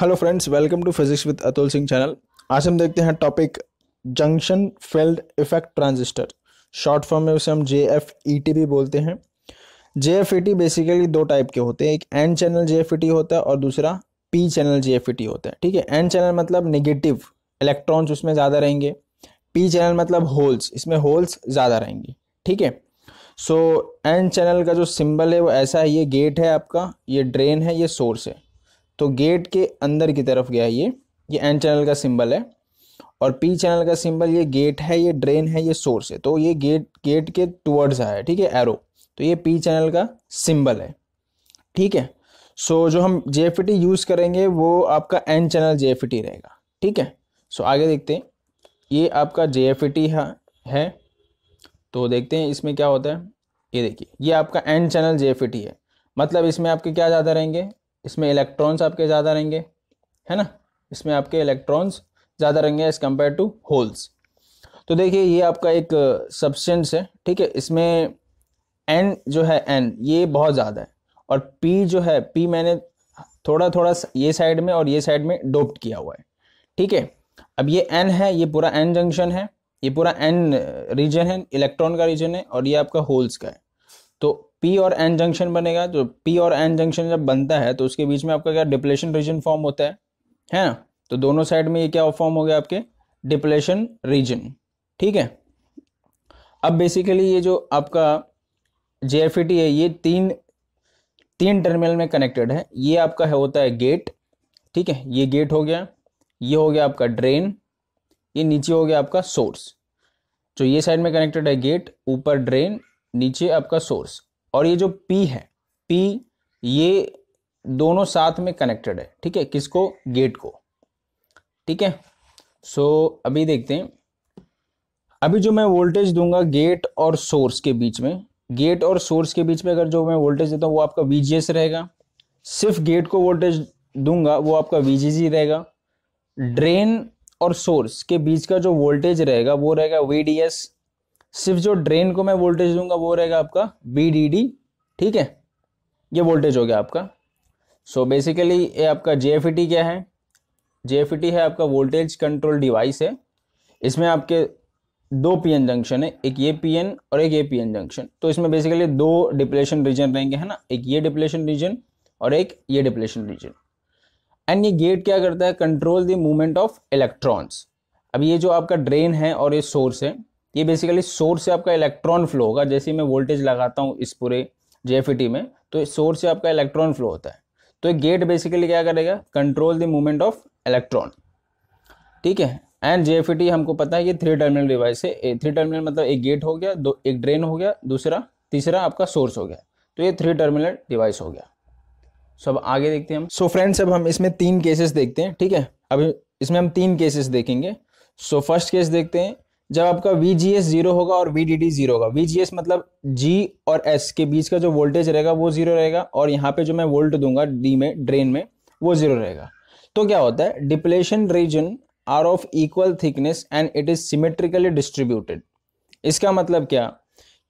Hello friends welcome to physics with Atul Singh channel आज हम देखते हैं topic junction field effect transistor short form में उसे हम जे एफ़ ई टी भी बोलते हैं। J F E T basically दो टाइप के होते हैं, एक N channel J F E T होता है और दूसरा P channel J F E T होता है, ठीक है? एन चैनल मतलब नेगेटिव इलेक्ट्रॉन्स उसमें ज़्यादा रहेंगे। पी चैनल मतलब होल्स इसमें होल्स ज़्यादा रहेंगे, ठीक है? सो एन चैनल का जो सिंबल है, वो ऐसा है, ये गेट है आपका, ये ड्रेन है, ये सोर्स है। तो गेट के अंदर की तरफ़ गया ये ये एन चैनल का सिंबल है और पी चैनल का सिंबल ये गेट है ये ड्रेन है ये सोर्स है। तो ये गेट गेट के टुवर्ड्स आया है ठीक है एरो तो ये पी चैनल का सिंबल है ठीक है। सो so, जो हम जे यूज़ करेंगे वो आपका एन चैनल जेएफटी रहेगा ठीक है। सो so, आगे देखते हैं। ये आपका जे है, है। तो देखते हैं इसमें क्या होता है। ये देखिए ये आपका एन चैनल जे है। मतलब इसमें आपके क्या ज़्यादा रहेंगे? इसमें इलेक्ट्रॉन्स आपके ज़्यादा रहेंगे, है ना? इसमें आपके इलेक्ट्रॉन्स ज़्यादा रहेंगे एज़ कंपेयर टू होल्स तो देखिए, ये आपका एक सब्सटेंस है, ठीक है? इसमें एन जो है एन ये बहुत ज़्यादा है। और पी जो है पी मैंने थोड़ा थोड़ा ये साइड में और ये साइड में डोप्ट किया हुआ है, ठीक है? अब ये एन है, ये पूरा एन जंक्शन है, ये पूरा एन रीजन है इलेक्ट्रॉन का रीजन है और ये आपका होल्स का है। तो पी और एन जंक्शन बनेगा जो पी और एन जंक्शन जब बनता है तो उसके बीच में आपका क्या डिप्लेशन रीजन फॉर्म होता है है ना? तो दोनों साइड में ये क्या फॉर्म हो गया आपके? डिप्लेशन रीजन ठीक है? अब बेसिकली ये जो आपका जेएफटी है, ये तीन तीन टर्मिनल में कनेक्टेड है। ये आपका है, होता है गेट ठीक है? ये गेट हो गया, ये हो गया आपका ड्रेन ये नीचे हो गया आपका सोर्स जो ये साइड में कनेक्टेड है गेट ऊपर ड्रेन नीचे आपका सोर्स और ये जो पी है पी ये दोनों साथ में कनेक्टेड है, ठीक है? किसको? गेट को। ठीक है? सो अभी देखते हैं। अभी जो मैं वोल्टेज दूँगा गेट और सोर्स के बीच में गेट और सोर्स के बीच में अगर जो मैं वोल्टेज देता हूँ, वो आपका VGS रहेगा। सिर्फ़ गेट को वोल्टेज दूँगा, वो आपका वीजीसी रहेगा। ड्रेन और सोर्स के बीच का जो वोल्टेज रहेगा, वो रहेगा वी सिर्फ़ जो ड्रेन को मैं वोल्टेज दूँगा वो रहेगा आपका बी डी डी ठीक है? ये वोल्टेज हो गया आपका। सो so बेसिकली ये आपका जे क्या है? जे है आपका वोल्टेज कंट्रोल डिवाइस है। इसमें आपके दो पीएन जंक्शन है, एक ये पीएन और एक ये पीएन जंक्शन तो इसमें बेसिकली दो डिप्लेशन रीजन रहेंगे, है ना? एक ये डिप्लेशन रीजन और एक ये डिप्लेशन रीजन एंड ये गेट क्या करता है? Control the movement of electrons अब ये जो आपका ड्रेन है और ये सोर्स है ये बेसिकली सोर्स से आपका इलेक्ट्रॉन फ्लो होगा, जैसे मैं वोल्टेज लगाता हूँ इस पूरे जेएफईटी में तो सोर्स से आपका इलेक्ट्रॉन फ्लो होता है। तो गेट बेसिकली क्या करेगा? Control the movement of electron ठीक है? एंड जे हमको पता है, ये थ्री टर्मिनल डिवाइस है। थ्री टर्मिनल मतलब एक गेट हो गया, दो, एक ड्रेन हो गया, दूसरा, तीसरा आपका सोर्स हो गया। तो ये थ्री टर्मिनल डिवाइस हो गया। सो अब आगे देखते हैं हम। सो फ्रेंड्स अब हम इसमें तीन केसेस देखते हैं। ठीक है? अभी इसमें हम तीन केसेस देखेंगे। सो फ़र्स्ट केस देखते हैं। जब आपका वी जी एस ज़ीरो होगा और वी डी डी ज़ीरो होगा। वी जी एस मतलब जी और एस के बीच का जो वोल्टेज रहेगा वो ज़ीरो रहेगा और यहाँ पे जो मैं वोल्ट दूँगा डी में ड्रेन में, वो ज़ीरो रहेगा। तो क्या होता है? Depletion region are of equal thickness and it is symmetrically distributed इसका मतलब क्या?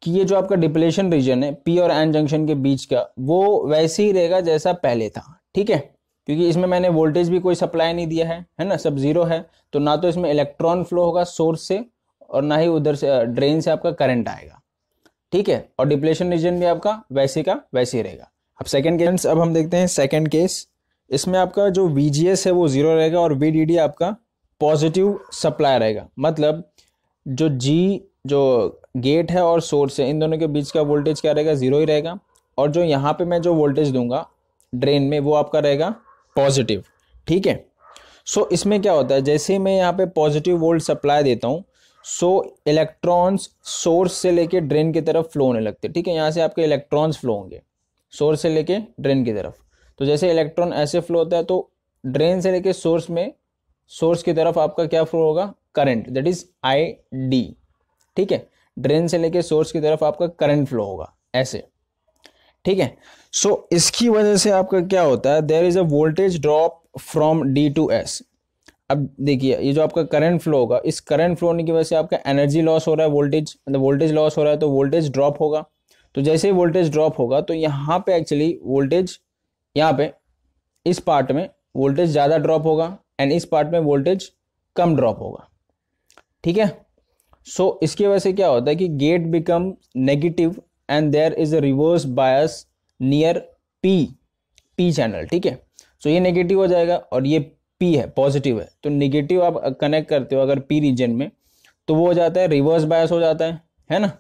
कि ये जो आपका डिप्लेशन रीजन है पी और एन जंक्शन के बीच का, वो वैसे ही रहेगा जैसा पहले था। ठीक है? क्योंकि इसमें मैंने वोल्टेज भी कोई सप्लाई नहीं दिया है है ना? सब ज़ीरो है। तो ना तो इसमें इलेक्ट्रॉन फ्लो होगा सोर्स से और ना ही उधर से ड्रेन से आपका करंट आएगा। ठीक है? और डिप्लेशन रीजन भी आपका वैसे का वैसे ही रहेगा। अब सेकंड केस अब हम देखते हैं सेकंड केस इसमें आपका जो वी है वो ज़ीरो रहेगा और वी आपका पॉजिटिव सप्लाई रहेगा। मतलब जो जी जो गेट है और सोर्स है इन दोनों के बीच का वोल्टेज क्या रहेगा? ज़ीरो ही रहेगा। और जो यहाँ पे मैं जो वोल्टेज दूँगा ड्रेन में वो आपका रहेगा पॉजिटिव ठीक है? सो so, इसमें क्या होता है? जैसे मैं यहाँ पे पॉजिटिव वोल्ट सप्लाई देता हूँ सो इलेक्ट्रॉन्स सोर्स से लेके ड्रेन की तरफ़ फ्लो होने लगते ठीक है? यहाँ से आपके इलेक्ट्रॉन्स फ्लो होंगे सोर्स से लेके ड्रेन की तरफ़। तो जैसे इलेक्ट्रॉन ऐसे फ्लो होता है तो ड्रेन से लेके सोर्स में सोर्स की तरफ़ आपका क्या फ्लो होगा? Current that is I D ठीक है? ड्रेन से लेके सोर्स की तरफ़ आपका करंट फ्लो होगा ऐसे ठीक है? सो so, इसकी वजह से आपका क्या होता है there is a voltage drop from D to S अब देखिए ये जो आपका करंट फ्लो होगा इस करंट फ्लो होने की वजह से आपका एनर्जी लॉस हो रहा है वोल्टेज मतलब वोल्टेज लॉस हो रहा है तो वोल्टेज ड्रॉप होगा। तो जैसे ही वोल्टेज ड्रॉप होगा तो यहाँ पे एक्चुअली वोल्टेज यहाँ पे इस पार्ट में वोल्टेज ज़्यादा ड्रॉप होगा एंड इस पार्ट में वोल्टेज कम ड्रॉप होगा। ठीक है? सो so, इसकी वजह से क्या होता है कि gate become negative and there is a reverse bias near P P channel ठीक है? सो ये नेगेटिव हो जाएगा और ये पी है पॉजिटिव है तो निगेटिव आप कनेक्ट करते हो अगर पी रीजन में तो वो हो जाता है रिवर्स बायस हो जाता है है ना?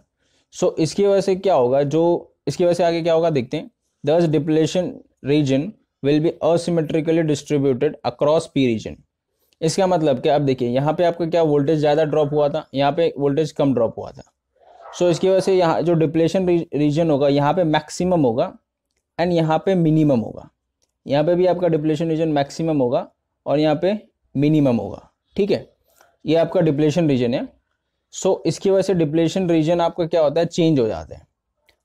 सो so, इसकी वजह से क्या होगा जो इसकी वजह से आगे क्या होगा देखते हैं। Thus depletion region will be asymmetrically distributed across P region इसका मतलब क्या अब देखिए यहाँ पे आपका क्या वोल्टेज ज़्यादा ड्रॉप हुआ था यहाँ पे वोल्टेज कम ड्रॉप हुआ था। सो so, इसकी वजह से यहाँ जो डिप्लेशन रीजन होगा यहाँ पे मैक्सिमम होगा एंड यहाँ पे मिनिमम होगा। यहाँ पे भी आपका डिप्लेशन रीजन मैक्सिमम होगा और यहाँ पे मिनिमम होगा। ठीक है? ये आपका डिप्लेशन रीजन है। सो so, इसकी वजह से डिप्लेशन रीजन आपका क्या होता है? चेंज हो जाता है।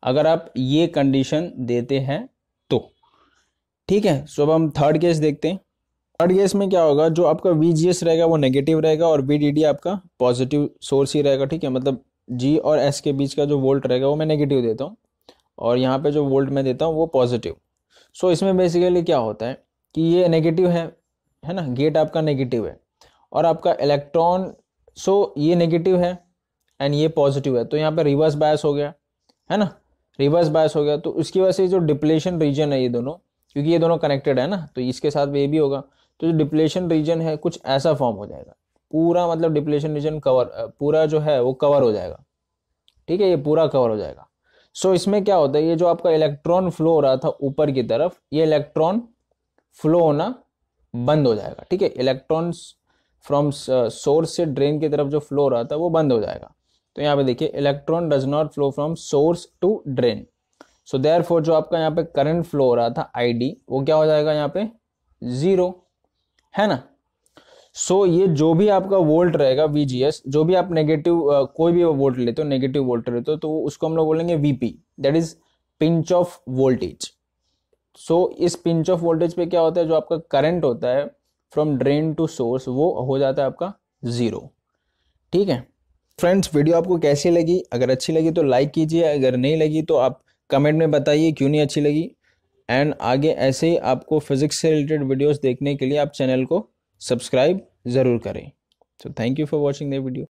अगर आप ये कंडीशन देते हैं तो। ठीक है? सो so, अब हम थर्ड केस देखते हैं। थर्ड केस में क्या होगा? जो आपका वी रहेगा वो नेगेटिव रहेगा और वी आपका पॉजिटिव सोर्स ही रहेगा। ठीक है? मतलब जी और एस के बीच का जो वोल्ट रहेगा वो मैं नेगेटिव देता हूँ। और यहाँ पे जो वोल्ट मैं देता हूँ वो पॉजिटिव सो so, इसमें बेसिकली क्या होता है कि ये नेगेटिव है है ना गेट आपका नेगेटिव है। और आपका इलेक्ट्रॉन सो ये नेगेटिव है एंड ये पॉजिटिव है। तो यहाँ पे रिवर्स बायस हो गया है ना? रिवर्स बायस हो गया तो उसकी वजह से जो डिप्लेशन रीजन है ये दोनों क्योंकि ये दोनों कनेक्टेड है ना तो इसके साथ ये भी होगा। तो जो डिप्लेशन रीजन है कुछ ऐसा फॉर्म हो जाएगा। पूरा मतलब डिप्लेशन रीजन कवर पूरा जो है वो कवर हो जाएगा। ठीक है ये पूरा कवर हो जाएगा। सो so, इसमें क्या होता है ये जो आपका इलेक्ट्रॉन फ्लो हो रहा था ऊपर की तरफ़ ये इलेक्ट्रॉन फ्लो होना बंद हो जाएगा ठीक है? इलेक्ट्रॉन्स फ्रॉम सोर्स से ड्रेन की तरफ़ जो फ्लो रहा था वो बंद हो जाएगा। तो यहाँ पे देखिए electron does not flow from source to drain so there जो आपका यहाँ पे करंट फ्लो हो रहा था आईडी वो क्या हो जाएगा यहाँ पे? ज़ीरो है ना? सो so, ये जो भी आपका वोल्ट रहेगा वीजीएस जो भी आप नेगेटिव uh, कोई भी वोल्ट लेते हो नेगेटिव वोल्ट लेते हो तो उसको हम लोग बोलेंगे VP that is pinch off voltage so so, इस पिंच ऑफ़ वोल्टेज पे क्या होता है? जो आपका करंट होता है फ्रॉम ड्रेन टू सोर्स वो हो जाता है आपका ज़ीरो ठीक है? फ्रेंड्स वीडियो आपको कैसी लगी? अगर अच्छी लगी तो लाइक कीजिए अगर नहीं लगी तो आप कमेंट में बताइए क्यों नहीं अच्छी लगी। एंड आगे ऐसे ही आपको फिजिक्स से रिलेटेड वीडियोस देखने के लिए आप चैनल को सब्सक्राइब ज़रूर करें। So thank you for watching the video